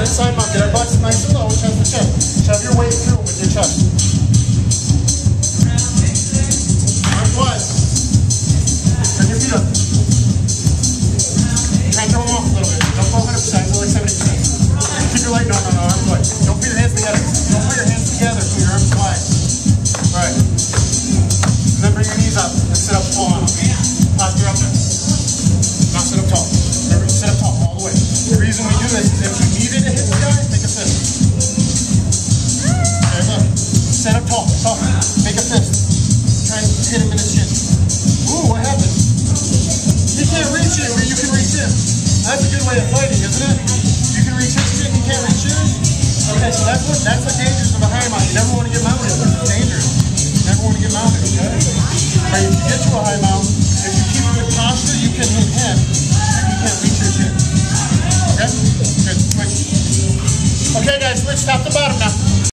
low. Get our inside mount. Get our butts nice and low, chest to chest. Shove your weight through with your chest. Arms wide. Turn your feet up. Try and throw them off a little bit. Don't go 100%. Go like 70%. Keep your leg. No, no, no. Arms wide. Don't put your hands together. Don't put Tall, tall. Make a fist. Try and hit him in his chin. Ooh, what happened? He can't reach you, but you can reach him. That's a good way of fighting, isn't it? You can reach his chin, he can't reach yours. Okay, so that's what that's the dangers of a high mount. You never want to get mounted. It's dangerous. You never want to get mounted, okay? But if you get to a high mount, if you keep a good posture, you can hit him if he can't reach your chin. Okay? Good. Okay, guys, switch top to bottom now.